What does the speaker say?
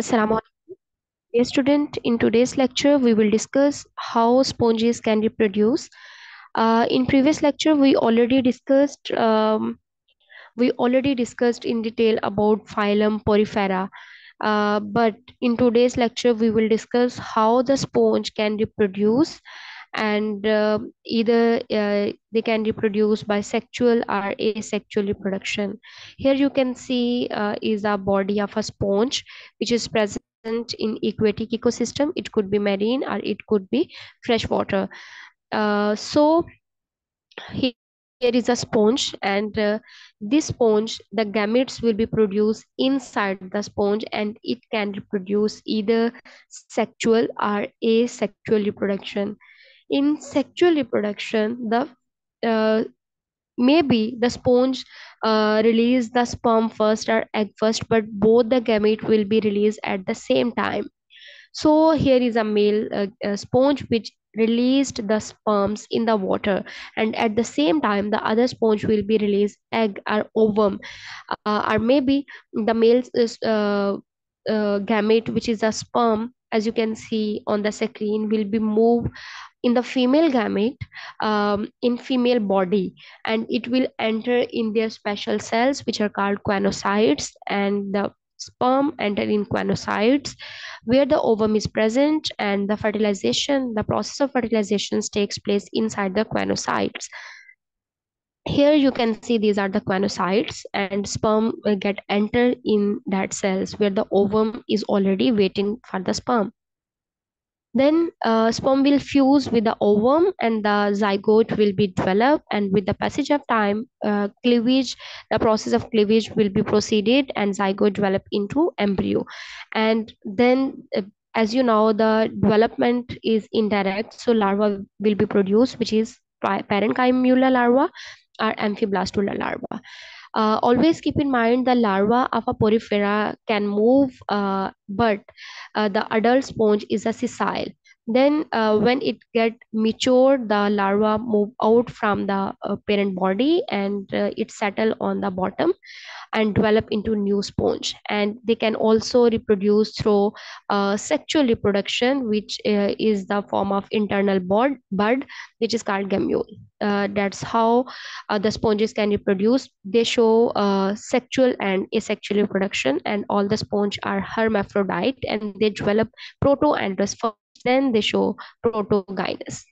Assalamu alaikum. Dear student, in today's lecture, we will discuss how sponges can reproduce. Uh, in previous lecture, we already discussed um, we already discussed in detail about phylum Porifera. Uh, but in today's lecture, we will discuss how the sponge can reproduce and uh, either uh, they can reproduce by sexual or asexual reproduction. Here you can see uh, is a body of a sponge which is present in aquatic ecosystem. It could be marine or it could be freshwater. Uh, so here is a sponge and uh, this sponge the gametes will be produced inside the sponge and it can reproduce either sexual or asexual reproduction in sexual reproduction the uh, maybe the sponge uh, release the sperm first or egg first but both the gamete will be released at the same time. So here is a male uh, uh, sponge which released the sperms in the water and at the same time the other sponge will be released egg or ovum. Uh, or maybe the male uh, uh, gamete which is a sperm as you can see on the screen will be moved in the female gamete um, in female body and it will enter in their special cells which are called choanocytes and the sperm enter in choanocytes where the ovum is present and the fertilization the process of fertilization takes place inside the choanocytes here you can see these are the choanocytes and sperm will get entered in that cells where the ovum is already waiting for the sperm then uh, sperm will fuse with the ovum and the zygote will be developed and with the passage of time, uh, cleavage, the process of cleavage will be proceeded and zygote develop into embryo. And then uh, as you know, the development is indirect. So larva will be produced, which is parenchymula larva or amphiblastula larva. Uh, always keep in mind the larva of a porifera can move, uh, but uh, the adult sponge is a sessile. Then uh, when it get mature, the larva move out from the uh, parent body and uh, it settle on the bottom and develop into new sponge. And they can also reproduce through uh, sexual reproduction which uh, is the form of internal bud, bud which is called gemmule. That's how the sponges can reproduce. They show sexual and asexual reproduction and all the sponge are hermaphrodite and they develop proto androus first then they show protogynous